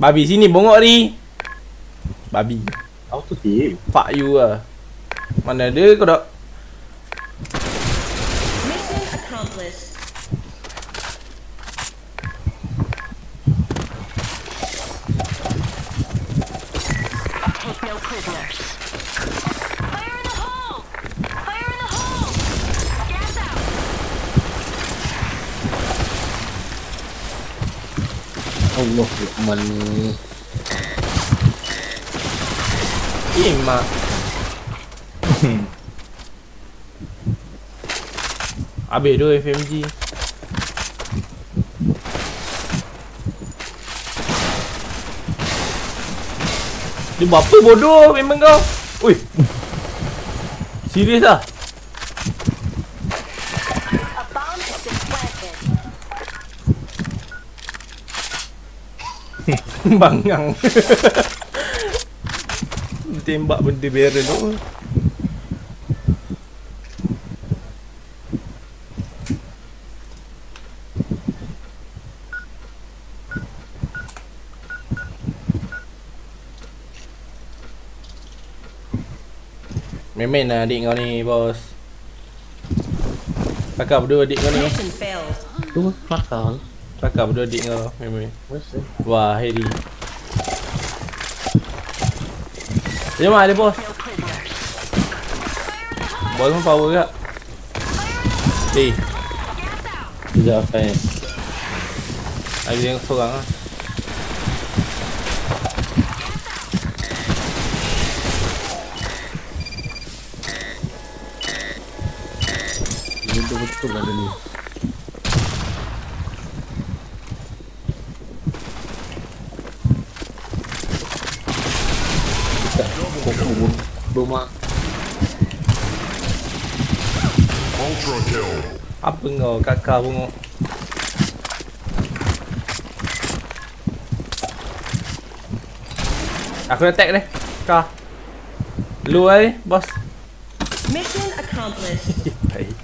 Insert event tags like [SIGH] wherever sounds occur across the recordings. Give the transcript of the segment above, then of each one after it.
Babi sini bongok ri. Babi. Auto team. Fuck you lah. Mana ada kau dah Mission accomplished. Ni. Imak. [LAUGHS] Habis tu FMG. Dia buat apa bodoh memang kau? Ui. Serius ah? A bomb has been planted. Bangang. [LAUGHS] Tembak benda barrel tu. Main-main lah adik kau ni bos Cakap berdua adik kau ni Mission failed. Cakap berdua adik kau that? Wah Harry mana dia bos? Bos pun power kak Eh Sekejap apa eh? Lagi tengok seorang lah Betul-betul ada ni. Rumah. Ultra kill. Apa kau kakak bengok Aku dah tag deh Kah Lu eh bos Mission accomplished. [LAUGHS] Baik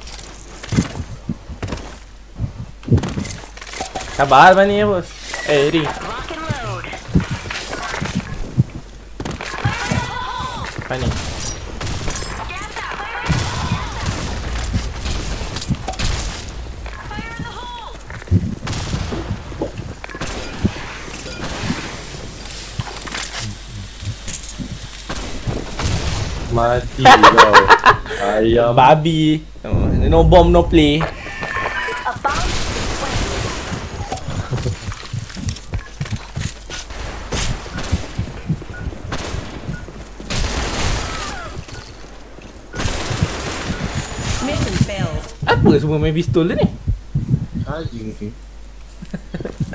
Sabar mana ni ya bos Eh Ri. Lock and load. Apa ni Mati kau. Ayam. Babi No bomb no play. Apa semua main pistol ni? Charging ni [LAUGHS]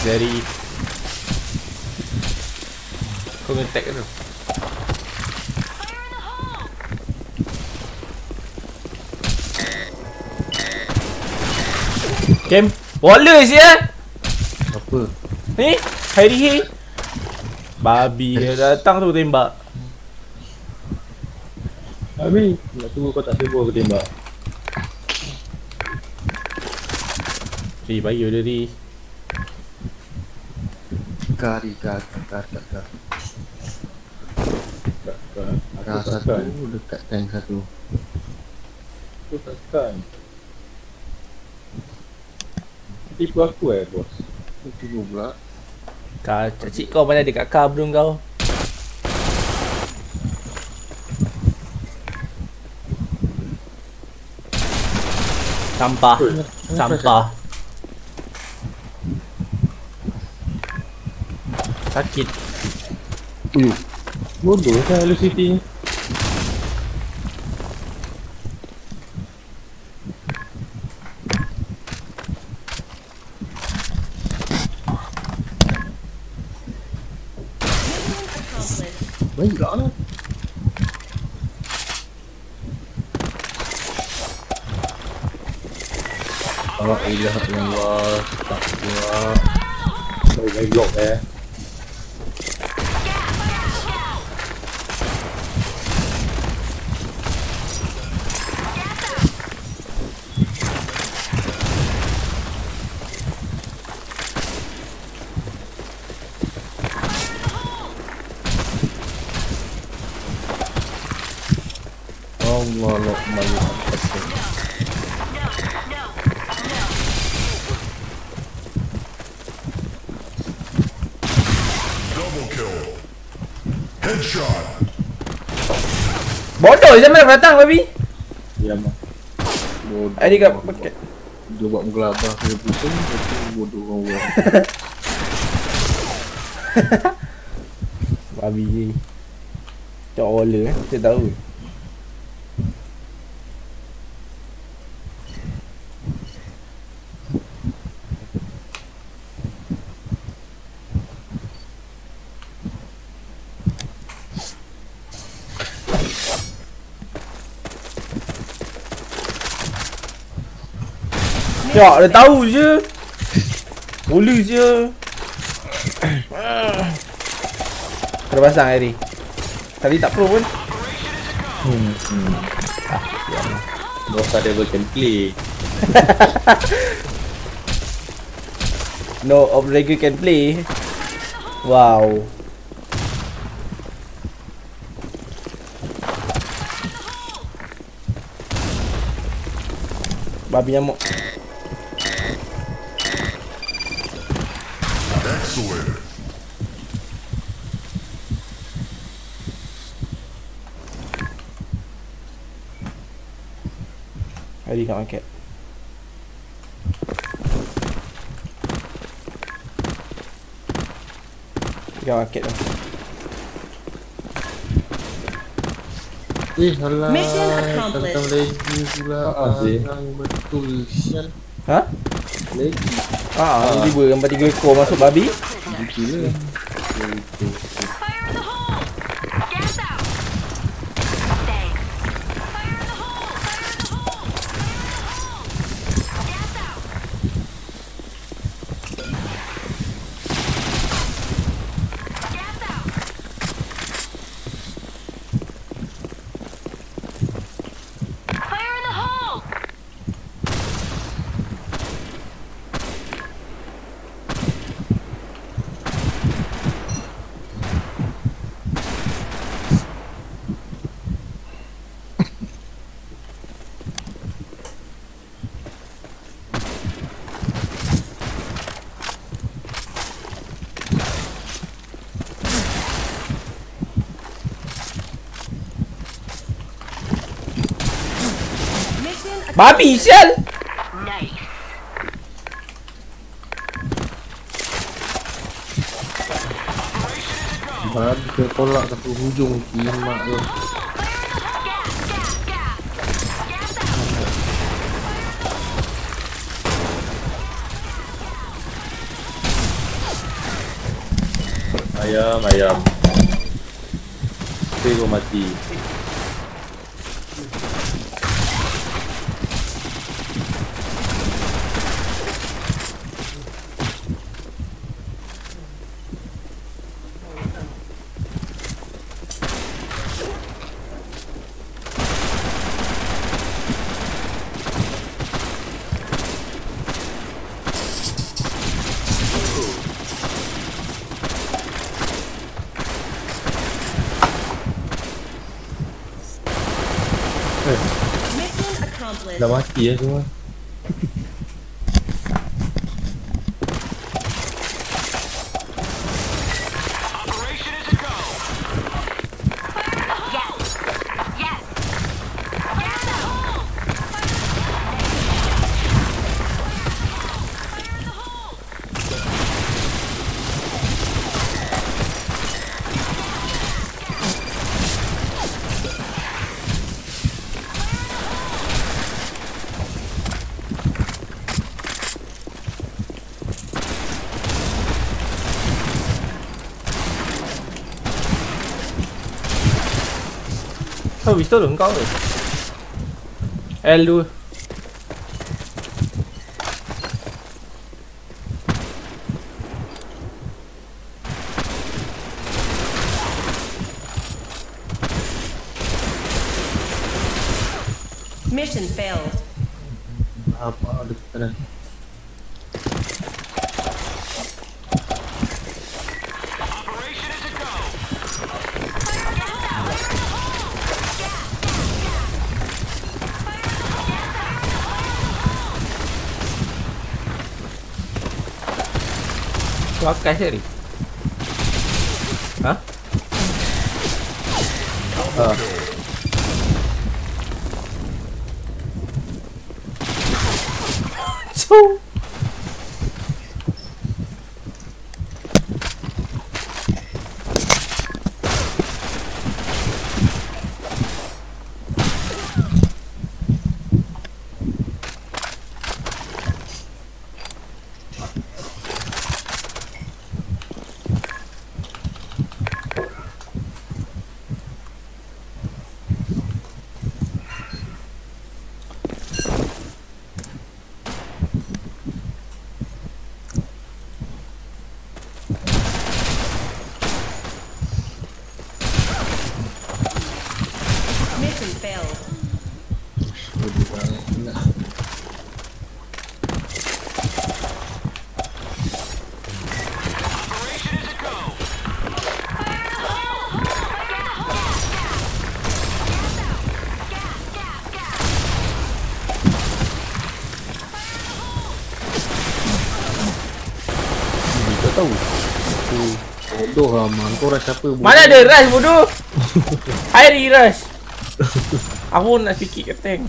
dari Kau kena tag tu? Cam Waller sia Apa? Ni? Harry Hay Babi dia datang tu tembak. Abi Nak tunggu kau tak sibuk aku tembak. Ri bagi dia Ri Kari kar kar kar kar Tak, tak. Kar Aku satu takkan. dekat tank satu Aku takkan. Tipu aku eh, bos. Aku tunggu pula Kau cacik kau mana dekat car bro kau Sampah Sampah Sakit Uyuh Bodoh kan Hello City ni. Baiklah lah La ilaha illallah Astagfirullah Baik main block eh. Ngelok malu No, no, no. Double kill. Headshot. Bodoh je mana datang babi. Diam lah. Bodoh Adik kat paket. Dia buat menggelabah Dia pusing Tapi bodoh kau buat [LAUGHS] Babi je. Cak eh. Saya tahu. Ya, dia tahu je. Roller je. Kena pasang Harry. Tadi tak pro pun. Bos ada version play. [LAUGHS] No Obligor can play. Wow. Babi nyamuk. Excellent. Hari kat market. Kat market tu. Eh alah Mission accomplished. Tentang lagi pula Ah, Zee. Yang betul Sial Ha? Lagi Ah, tiba gambar tiga ekor masuk babi. Gila Babi sial. Nice. Babi dia tolak satu hujung Kimak tu! Ayam, ayam. Kau mati. mission accomplished. Dah mati Sao pistol không có rồi. L luôn. Mission failed. Apa ada sana Pakai seri. Ha? Ha. Cuk. Mission failed. Bodoh banget. Nak. Ni kau tahu. Bodoh lah man. Kau rasa apa? bodoh? Mana ada rush bodoh? [LAUGHS] Hari rush. Aku nak sikit ke tank.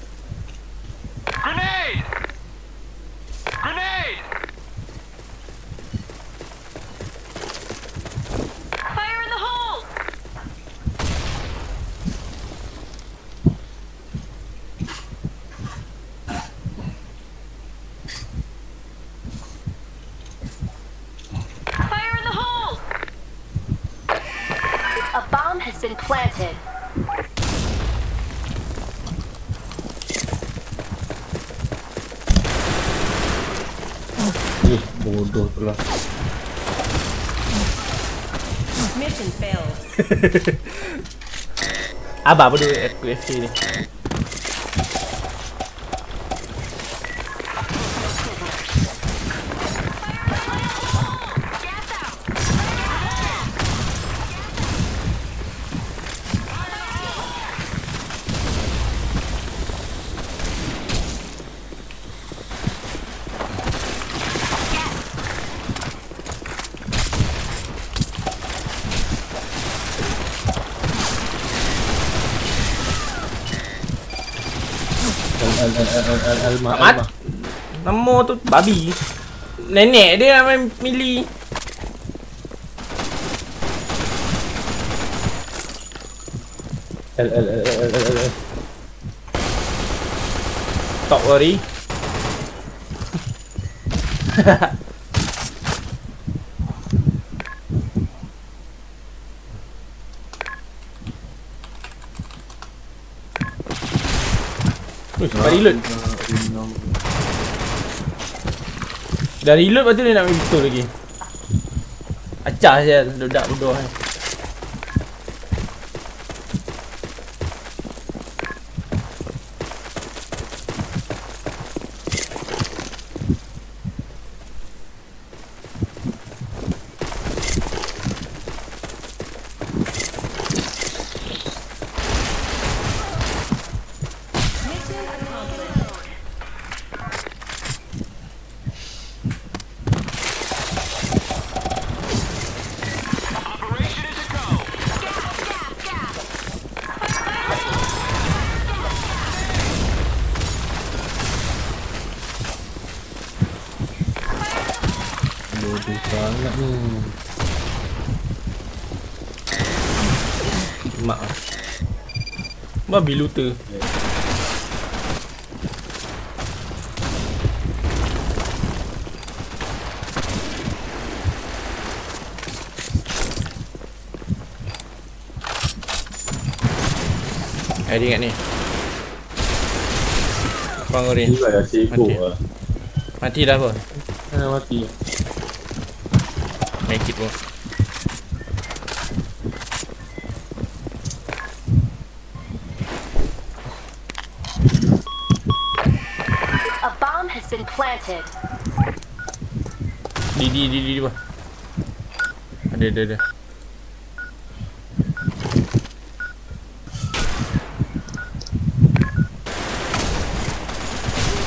planted. Eh, bodoh tu lah. Mission failed. [LAUGHS] Abah apa dia aku FK ni? Alma alma. Nama tu babi. Nenek dia nak main mili. L L L L L L Stop worry. Dah reload. Dah reload lepas tu dia nak main pistol lagi. Acah saya budak bodoh ni. Mak ah. Babi looter. Eh, dia ingat ni. Bang Orin. Lah sego Mati. lah. Mati dah apa? Ah, mati. Make it pun. Been planted. Di di di di, di bawah. Ada ada ada.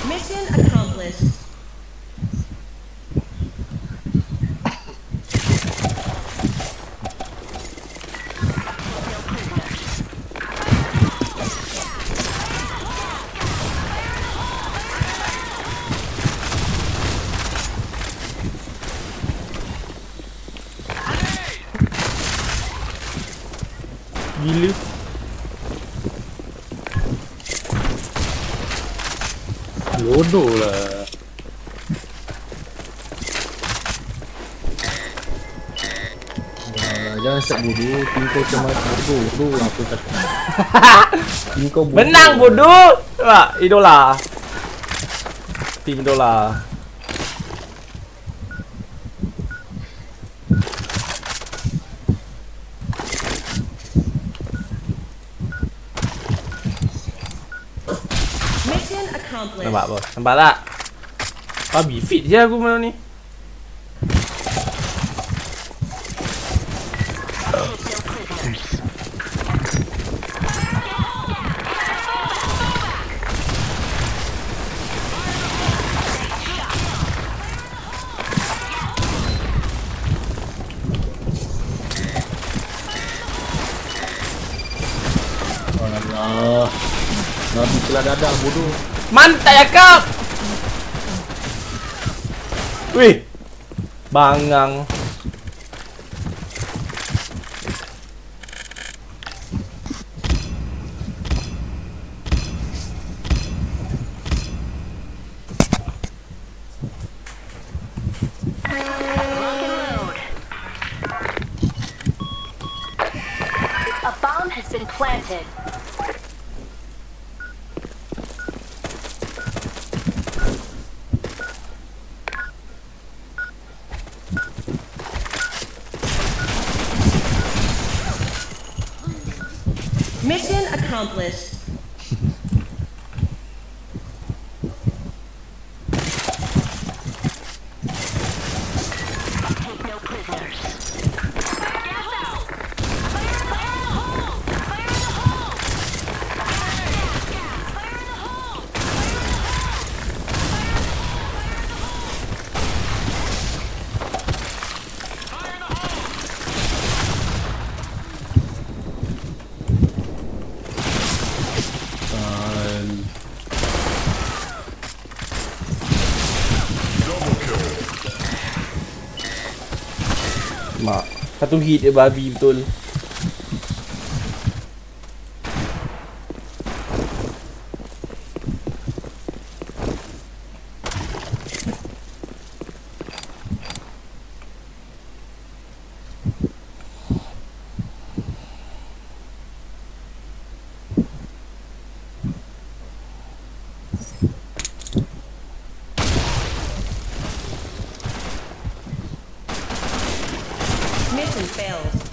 Mission accomplished. Gila. Bodoh lah. Ah, Jangan start bodoh, bodoh apa kata. tim kau bodoh. Menang bodoh. Nampak? Idola. Tim idola. Nampak apa? Nampak tak? Babi fit je aku malam ni. Mantap kau. Wih. Bangang. Satu hit dia babi betul. Mission failed.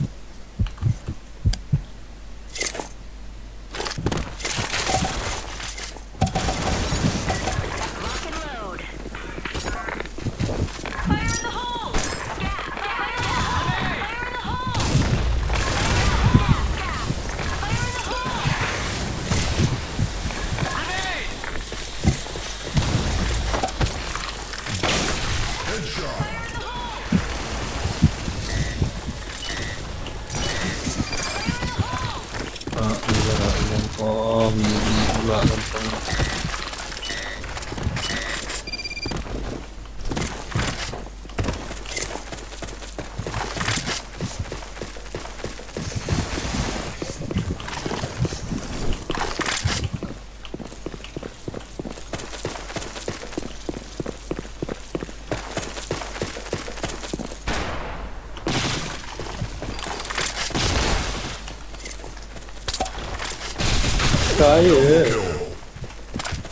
Kill.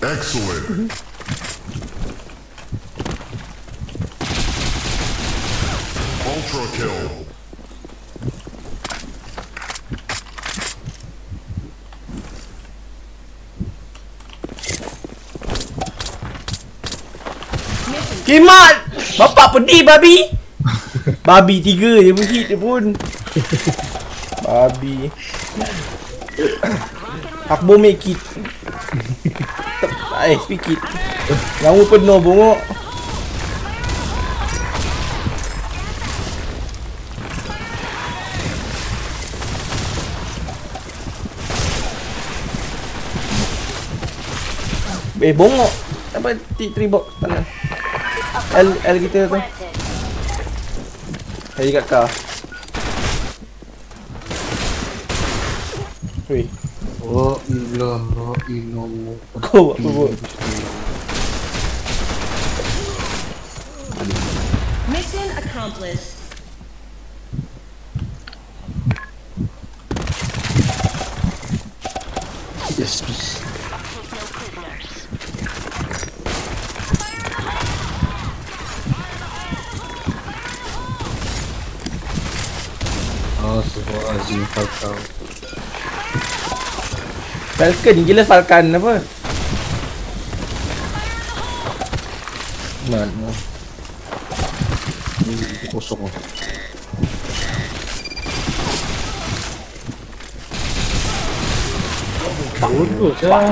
Excellent. Ultra kill. Kimat! Bapak pedih babi! babi tiga je pun hit dia pun. [LAUGHS] babi. Aku make kit. Eh, speak kit. Yang penuh bongok. Eh, bongok. Apa T3 box tangan. L, L kita tu. Saya kat kau. Weh, La ilaha illallah. kau buat apa buat? Mission accomplished. Yes, please. Take no prisoners. Astagfirullahaladzim Falcao. Falcon gila Falcon apa? Mana? Ini kosong lah. Bodoh dah.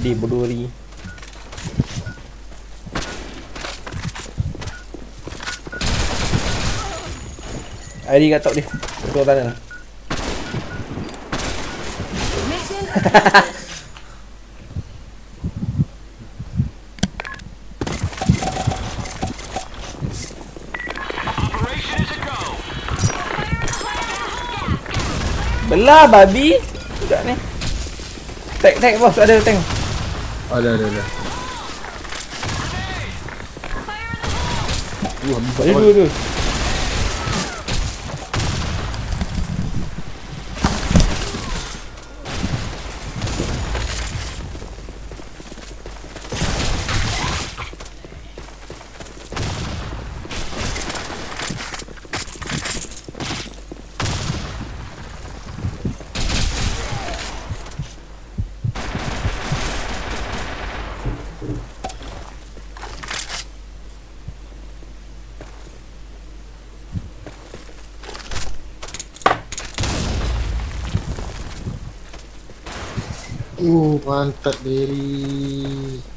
Pedih bodoh lagi. ID kat top dia. Betul tanah. Accomplished. [LAUGHS] Belah babi. Budak ni. Tank tank bos ada tank. Ada, ada, ada. Uh, habis Ada dua Uh, mantap Berry.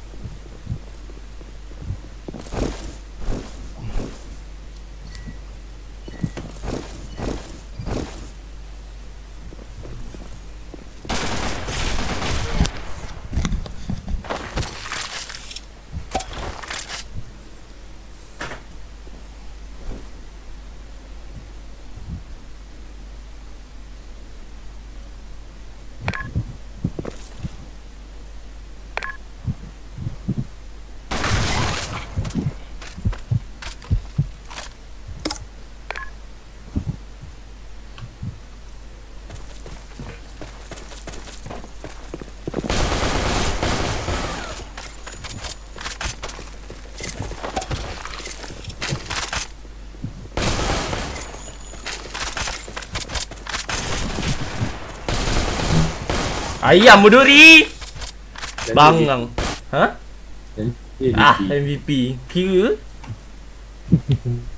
Ayam berduri. Bangang. Ha? Ah, MVP. Kira. [LAUGHS]